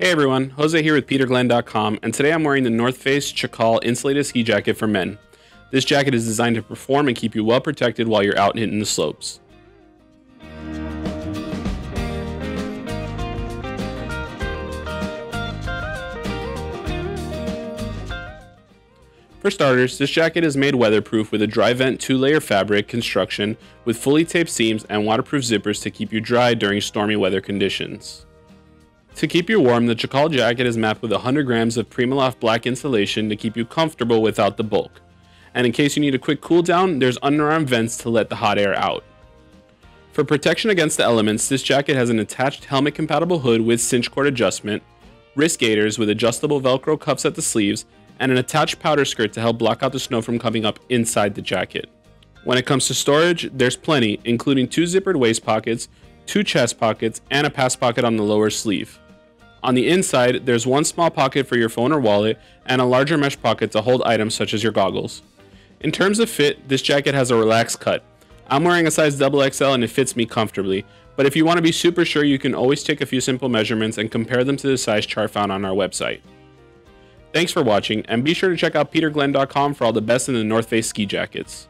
Hey everyone, Jose here with PeterGlenn.com, and today I'm wearing the North Face Chakal insulated ski jacket for men. This jacket is designed to perform and keep you well protected while you're out hitting the slopes. For starters, this jacket is made weatherproof with a DryVent two layer fabric construction with fully taped seams and waterproof zippers to keep you dry during stormy weather conditions. To keep you warm, the Chakal jacket is mapped with 100 grams of Primaloft black insulation to keep you comfortable without the bulk. And in case you need a quick cool down, there's underarm vents to let the hot air out. For protection against the elements, this jacket has an attached helmet compatible hood with cinch cord adjustment, wrist gaiters with adjustable velcro cuffs at the sleeves, and an attached powder skirt to help block out the snow from coming up inside the jacket. When it comes to storage, there's plenty, including two zippered waist pockets, two chest pockets, and a pass pocket on the lower sleeve. On the inside, there's one small pocket for your phone or wallet, and a larger mesh pocket to hold items such as your goggles. In terms of fit, this jacket has a relaxed cut. I'm wearing a size XXL and it fits me comfortably, but if you want to be super sure, you can always take a few simple measurements and compare them to the size chart found on our website. Thanks for watching, and be sure to check out peterglenn.com for all the best in the North Face ski jackets.